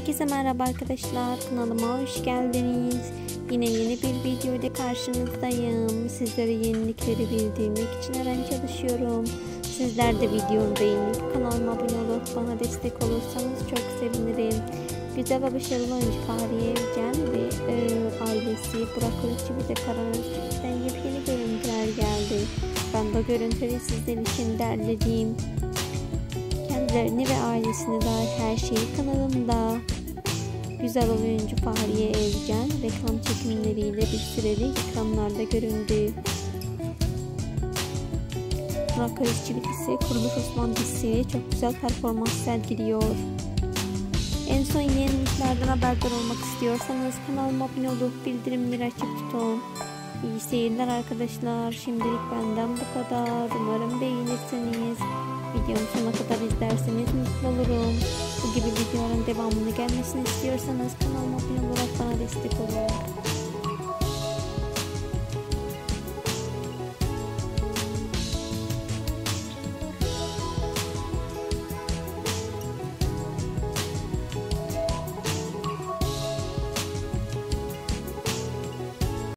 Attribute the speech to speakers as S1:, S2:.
S1: Herkese merhaba arkadaşlar. Kanalıma hoş geldiniz. Yine yeni bir video ile karşınızdayım. Sizlere yenilikleri bildirmek için her çalışıyorum. Sizler de videomu beğenip kanalıma abone olup bana destek olursanız çok sevinirim. Güzel ve başarılı oyuncu Fahriye Evcen ve e, ailesi Burak Özçi bir de Karan Özçivit'ten yepyeni görüntüler geldi. Ben de görüntüleri sizler için derledim kendilerini ve ailesine dair her şeyi kanalımda. Güzel oyuncu Fahriye Evcen reklam çekimleriyle bir sürelik ekranlarda göründü. Burak Özçivit ise Kuruluş Osman dizisi çok güzel performans sergiliyor. En son yeniliklerden haberdar olmak istiyorsanız kanalıma abone olup bildirimleri açık tutun. İyi seyirler arkadaşlar. Şimdilik benden bu kadar. Umarım beğenirsiniz. Videomu sonuna kadar izlerseniz mutlu olurum. Bu gibi videoların devamını gelmesini istiyorsanız kanalıma abone olarak bana destek olun.